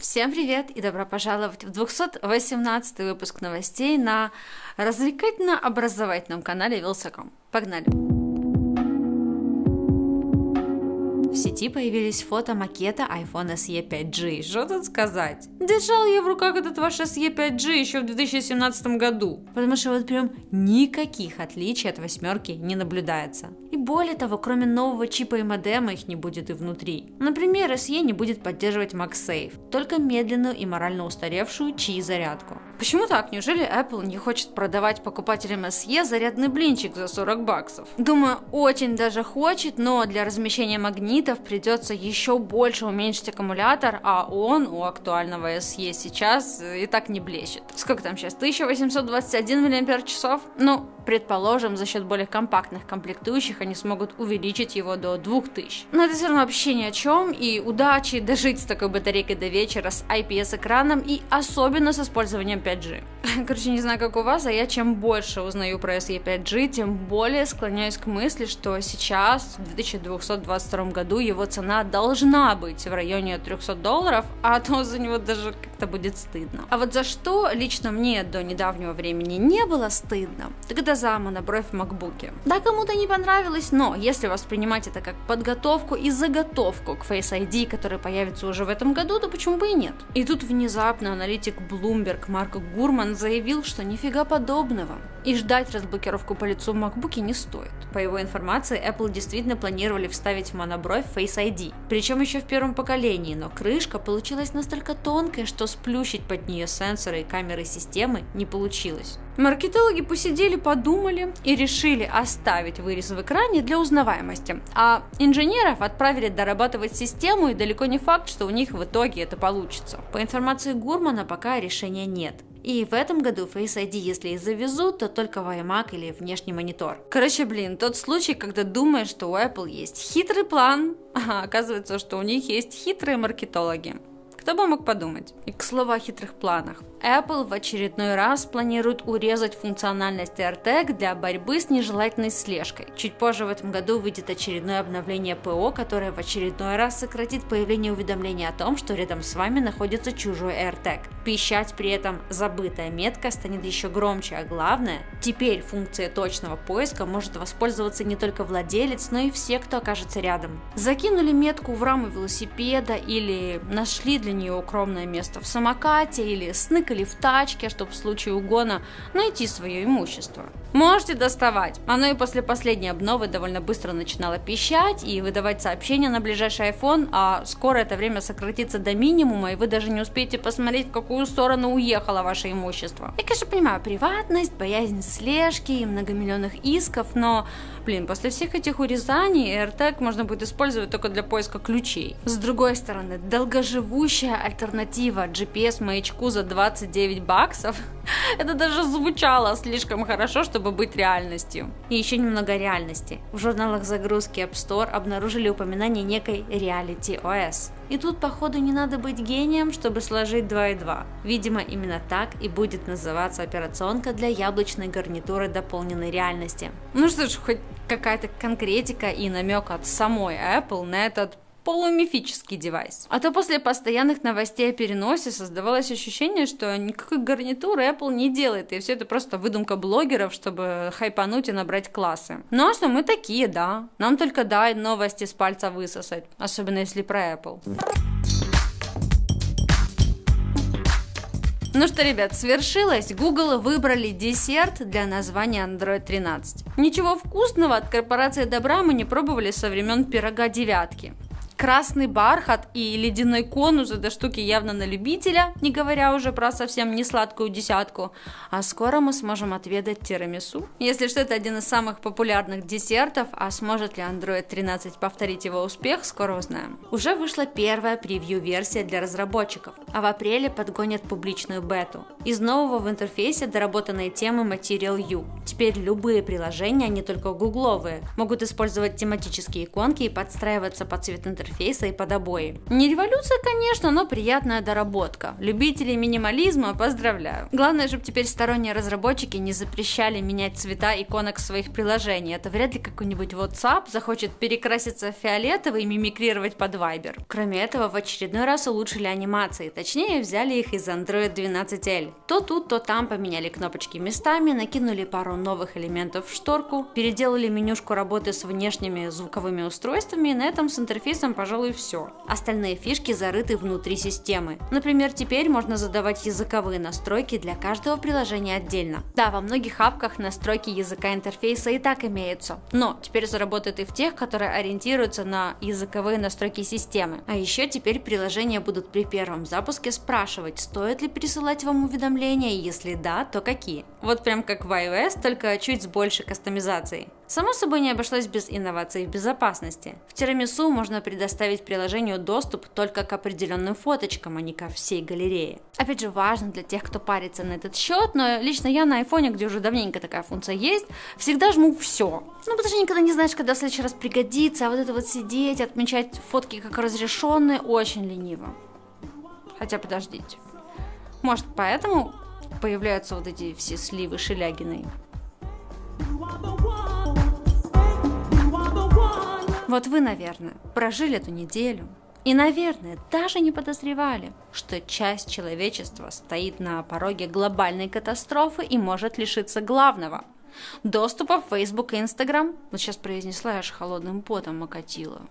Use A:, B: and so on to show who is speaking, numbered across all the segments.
A: Всем привет и добро пожаловать в 218 выпуск новостей на развлекательно-образовательном канале Вилсаком. Погнали! В сети появились фото макета iPhone SE 5G. Что тут сказать? Держал я в руках этот ваш SE 5G еще в 2017 году. Потому что вот прям никаких отличий от восьмерки не наблюдается. Более того, кроме нового чипа и модема их не будет и внутри. Например, SE не будет поддерживать MagSafe, только медленную и морально устаревшую Qi зарядку. Почему так? Неужели Apple не хочет продавать покупателям SE зарядный блинчик за 40 баксов? Думаю, очень даже хочет, но для размещения магнитов придется еще больше уменьшить аккумулятор, а он у актуального SE сейчас и так не блещет. Сколько там сейчас? 1821 мАч? Ну, предположим, за счет более компактных комплектующих они смогут увеличить его до 2000. Но это все равно вообще ни о чем, и удачи дожить с такой батарейкой до вечера с IPS-экраном и особенно с использованием bedroom. Короче, не знаю, как у вас, а я чем больше узнаю про SE 5G, тем более склоняюсь к мысли, что сейчас, в 2222 году, его цена должна быть в районе 300 долларов, а то за него даже как-то будет стыдно. А вот за что лично мне до недавнего времени не было стыдно, это за монобровь в макбуке. Да, кому-то не понравилось, но если воспринимать это как подготовку и заготовку к Face ID, который появится уже в этом году, то почему бы и нет? И тут внезапно аналитик Bloomberg Марк Гурман заявил, что нифига подобного. И ждать разблокировку по лицу в MacBook не стоит. По его информации, Apple действительно планировали вставить в монобровь Face ID, причем еще в первом поколении, но крышка получилась настолько тонкой, что сплющить под нее сенсоры и камеры системы не получилось. Маркетологи посидели, подумали и решили оставить вырез в экране для узнаваемости, а инженеров отправили дорабатывать систему, и далеко не факт, что у них в итоге это получится. По информации Гурмана, пока решения нет. И в этом году Face ID, если и завезут, то только в iMac или внешний монитор. Короче, блин, тот случай, когда думаешь, что у Apple есть хитрый план, а оказывается, что у них есть хитрые маркетологи. Кто бы мог подумать? И к слову о хитрых планах. Apple в очередной раз планирует урезать функциональность AirTag для борьбы с нежелательной слежкой. Чуть позже в этом году выйдет очередное обновление ПО, которое в очередной раз сократит появление уведомления о том, что рядом с вами находится чужой AirTag. Пищать при этом забытая метка станет еще громче, а главное, теперь функция точного поиска может воспользоваться не только владелец, но и все, кто окажется рядом. Закинули метку в раму велосипеда или нашли для нее укромное место в самокате или снык или в тачке, чтобы в случае угона найти свое имущество. Можете доставать. Оно и после последней обновы довольно быстро начинало пищать и выдавать сообщения на ближайший iPhone, а скоро это время сократится до минимума, и вы даже не успеете посмотреть, в какую сторону уехало ваше имущество. Я, конечно, понимаю приватность, боязнь слежки и многомиллионных исков, но, блин, после всех этих урезаний AirTag можно будет использовать только для поиска ключей. С другой стороны, долгоживущая альтернатива GPS-маячку за 29 баксов, это даже звучало слишком хорошо, чтобы чтобы быть реальностью. И еще немного реальности. В журналах загрузки App Store обнаружили упоминание некой Reality OS. И тут, походу, не надо быть гением, чтобы сложить 2 и 2. Видимо, именно так и будет называться операционка для яблочной гарнитуры дополненной реальности. Ну что ж, хоть какая-то конкретика и намек от самой Apple на этот полумифический девайс. А то после постоянных новостей о переносе создавалось ощущение, что никакой гарнитуры Apple не делает, и все это просто выдумка блогеров, чтобы хайпануть и набрать классы. Ну а что, мы такие, да. Нам только дай новости с пальца высосать, особенно если про Apple. Ну что, ребят, свершилось. Google выбрали десерт для названия Android 13. Ничего вкусного от корпорации добра мы не пробовали со времен пирога девятки красный бархат и ледяной конус – это штуки явно на любителя, не говоря уже про совсем не сладкую десятку. А скоро мы сможем отведать тирамису. Если что, это один из самых популярных десертов, а сможет ли Android 13 повторить его успех, скоро узнаем. Уже вышла первая превью-версия для разработчиков, а в апреле подгонят публичную бету. Из нового в интерфейсе доработанные темы Material U. Теперь любые приложения, а не только гугловые, могут использовать тематические иконки и подстраиваться под цвет интерфейса интерфейса и под обои. Не революция, конечно, но приятная доработка. Любителей минимализма поздравляю. Главное, чтобы теперь сторонние разработчики не запрещали менять цвета иконок своих приложений. Это вряд ли какой-нибудь WhatsApp захочет перекраситься в фиолетовый и мимикрировать под Viber. Кроме этого, в очередной раз улучшили анимации, точнее взяли их из Android 12L. То тут, то там поменяли кнопочки местами, накинули пару новых элементов в шторку, переделали менюшку работы с внешними звуковыми устройствами, и на этом с интерфейсом, пожалуй, все. Остальные фишки зарыты внутри системы. Например, теперь можно задавать языковые настройки для каждого приложения отдельно. Да, во многих апках настройки языка интерфейса и так имеются, но теперь заработают и в тех, которые ориентируются на языковые настройки системы. А еще теперь приложения будут при первом запуске спрашивать, стоит ли присылать вам уведомления, если да, то какие. Вот прям как в iOS, только чуть с большей кастомизацией. Само собой не обошлось без инноваций в безопасности. В Тирамису можно предоставить приложению доступ только к определенным фоточкам, а не ко всей галерее. Опять же, важно для тех, кто парится на этот счет, но лично я на айфоне, где уже давненько такая функция есть, всегда жму все. Ну, потому что никогда не знаешь, когда в следующий раз пригодится, а вот это вот сидеть, отмечать фотки как разрешенные, очень лениво. Хотя подождите. Может, поэтому появляются вот эти все сливы Шелягиной? Вот вы, наверное, прожили эту неделю и, наверное, даже не подозревали, что часть человечества стоит на пороге глобальной катастрофы и может лишиться главного – доступа в Facebook и Instagram. Вот сейчас произнесла, аж холодным потом окатила.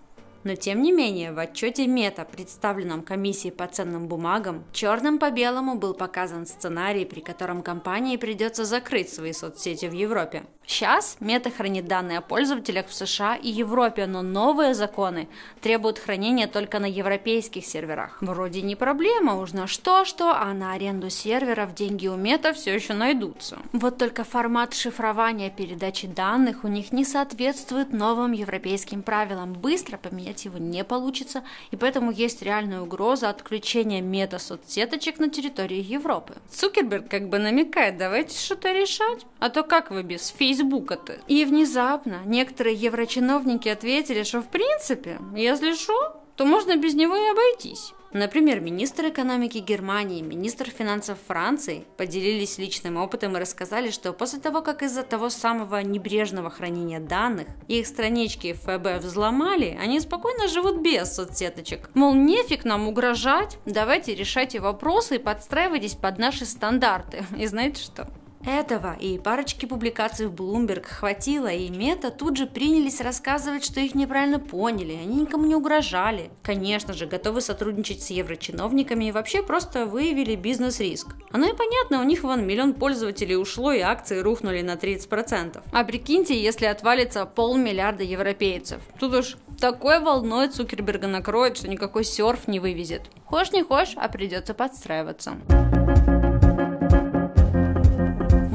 A: Но тем не менее, в отчете Мета, представленном комиссией по ценным бумагам, черным по белому был показан сценарий, при котором компании придется закрыть свои соцсети в Европе. Сейчас Мета хранит данные о пользователях в США и Европе, но новые законы требуют хранения только на европейских серверах. Вроде не проблема, уж на что-что, а на аренду серверов деньги у Мета все еще найдутся. Вот только формат шифрования передачи данных у них не соответствует новым европейским правилам. Быстро поменять его не получится, и поэтому есть реальная угроза отключения мета-соцсеточек на территории Европы. Цукерберг как бы намекает, давайте что-то решать. А то как вы без Facebook Фейсбука-то. И внезапно некоторые еврочиновники ответили, что в принципе, если что, то можно без него и обойтись. Например, министр экономики Германии министр финансов Франции поделились личным опытом и рассказали, что после того, как из-за того самого небрежного хранения данных их странички ФБ взломали, они спокойно живут без соцсеточек. Мол, нефиг нам угрожать, давайте решайте вопросы и подстраивайтесь под наши стандарты. И знаете что? Этого и парочки публикаций в Bloomberg хватило, и Мета тут же принялись рассказывать, что их неправильно поняли, они никому не угрожали. Конечно же, готовы сотрудничать с еврочиновниками и вообще просто выявили бизнес-риск. Оно и понятно, у них вон миллион пользователей ушло и акции рухнули на 30%. А прикиньте, если отвалится полмиллиарда европейцев. Тут уж такой волной Цукерберга накроет, что никакой серф не вывезет. Хошь не хошь, а придется подстраиваться.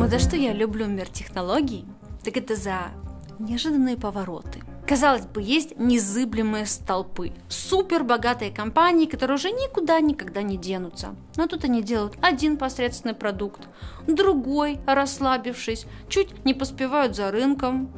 A: Вот за что я люблю мир технологий, так это за неожиданные повороты. Казалось бы, есть незыблемые столпы. Супер богатые компании, которые уже никуда никогда не денутся. Но тут они делают один посредственный продукт, другой, расслабившись, чуть не поспевают за рынком.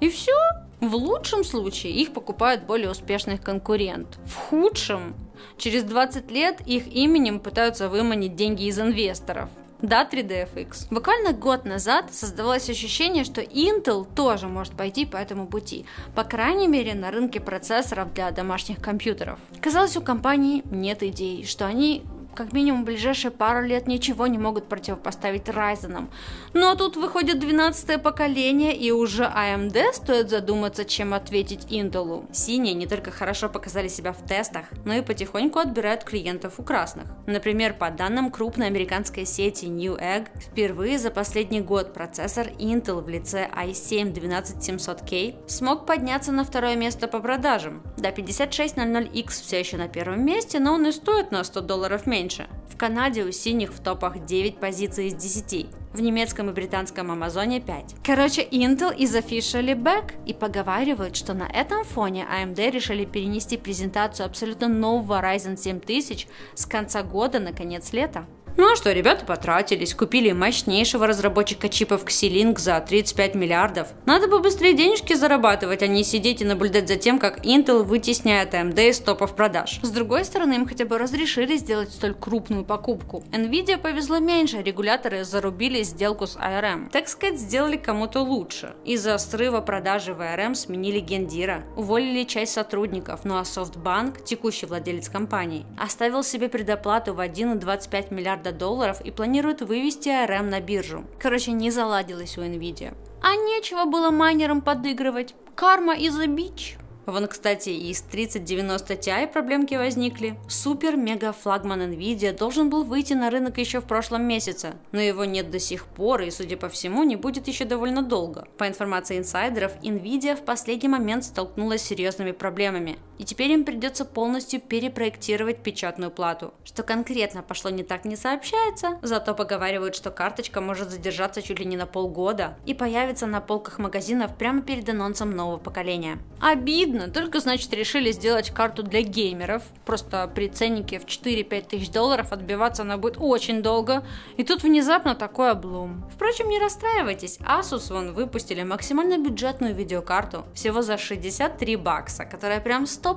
A: И все. В лучшем случае их покупает более успешный конкурент. В худшем, через 20 лет их именем пытаются выманить деньги из инвесторов. Да, 3DFX. Буквально год назад создавалось ощущение, что Intel тоже может пойти по этому пути, по крайней мере на рынке процессоров для домашних компьютеров. Казалось, у компании нет идей, что они как минимум ближайшие пару лет ничего не могут противопоставить Ryzen. Но тут выходит 12 поколение, и уже AMD стоит задуматься, чем ответить Intel. Синие не только хорошо показали себя в тестах, но и потихоньку отбирают клиентов у красных. Например, по данным крупной американской сети Newegg, впервые за последний год процессор Intel в лице i7-12700K смог подняться на второе место по продажам. Да, 5600X все еще на первом месте, но он и стоит на 100 долларов меньше меньше. В Канаде у синих в топах 9 позиций из 10. В немецком и британском Амазоне 5. Короче, Intel is officially back и поговаривают, что на этом фоне AMD решили перенести презентацию абсолютно нового Ryzen 7000 с конца года на конец лета. Ну а что, ребята потратились, купили мощнейшего разработчика чипов Xilinx за 35 миллиардов. Надо бы быстрее денежки зарабатывать, а не сидеть и наблюдать за тем, как Intel вытесняет AMD из топов продаж. С другой стороны, им хотя бы разрешили сделать столь крупную покупку. Nvidia повезло меньше, регуляторы зарубили сделку с ARM. Так сказать, сделали кому-то лучше. Из-за срыва продажи в ARM сменили гендира, уволили часть сотрудников, ну а SoftBank, текущий владелец компании, оставил себе предоплату в 1,25 миллиарда долларов и планирует вывести ARM на биржу. Короче, не заладилось у Nvidia. А нечего было майнерам подыгрывать. Карма is a bitch. Вон, кстати, и с 3090 Ti проблемки возникли. Супер-мега-флагман Nvidia должен был выйти на рынок еще в прошлом месяце, но его нет до сих пор и, судя по всему, не будет еще довольно долго. По информации инсайдеров, Nvidia в последний момент столкнулась с серьезными проблемами, и теперь им придется полностью перепроектировать печатную плату. Что конкретно пошло не так не сообщается, зато поговаривают, что карточка может задержаться чуть ли не на полгода и появится на полках магазинов прямо перед анонсом нового поколения. Обидно! Только, значит, решили сделать карту для геймеров. Просто при ценнике в 4-5 тысяч долларов отбиваться она будет очень долго. И тут внезапно такой облом. Впрочем, не расстраивайтесь, Asus вон выпустили максимально бюджетную видеокарту всего за 63 бакса, которая прям 100%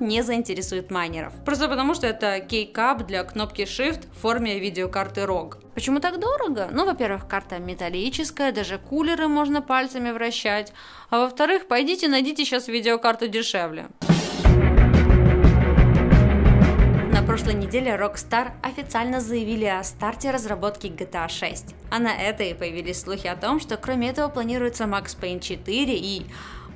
A: не заинтересует майнеров. Просто потому, что это кейкап для кнопки Shift в форме видеокарты ROG. Почему так дорого? Ну, во-первых, карта металлическая, даже кулеры можно пальцами вращать. А во-вторых, пойдите найдите сейчас видеокарту дешевле. На прошлой неделе Rockstar официально заявили о старте разработки GTA 6. А на это и появились слухи о том, что кроме этого планируется Max Payne 4 и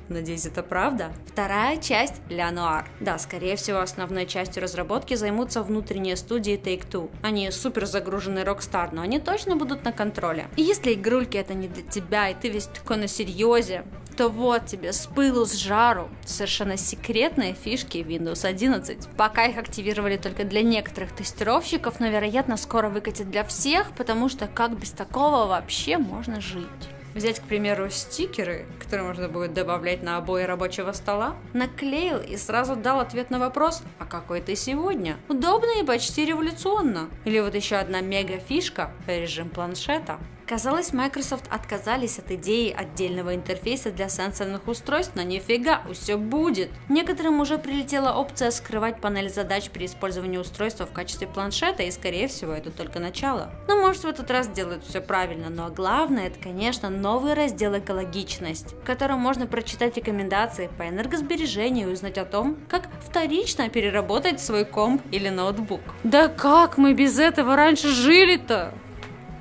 A: Надеюсь, это правда. Вторая часть – Ля Нуар. Да, скорее всего, основной частью разработки займутся внутренние студии Take-Two. Они супер загружены Rockstar, но они точно будут на контроле. И если игрульки это не для тебя, и ты весь такой на серьезе, то вот тебе с пылу, с жару совершенно секретные фишки Windows 11. Пока их активировали только для некоторых тестировщиков, но вероятно скоро выкатят для всех, потому что как без такого вообще можно жить? Взять, к примеру, стикеры, которые можно будет добавлять на обои рабочего стола, наклеил и сразу дал ответ на вопрос «А какой ты сегодня?» Удобно и почти революционно. Или вот еще одна мега фишка – режим планшета. Казалось, Microsoft отказались от идеи отдельного интерфейса для сенсорных устройств, но нифига, все будет. Некоторым уже прилетела опция скрывать панель задач при использовании устройства в качестве планшета, и скорее всего это только начало. Но может в этот раз делают все правильно, но главное это, конечно, новый раздел экологичность, в котором можно прочитать рекомендации по энергосбережению и узнать о том, как вторично переработать свой комп или ноутбук. Да как мы без этого раньше жили-то?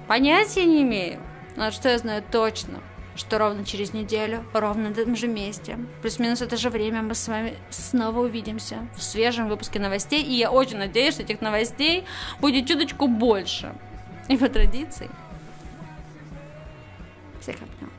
A: Понятия не имею. Но что я знаю точно, что ровно через неделю, ровно на этом же месте, плюс-минус это же время мы с вами снова увидимся в свежем выпуске новостей. И я очень надеюсь, что этих новостей будет чуточку больше. И по традиции. Всех обнял.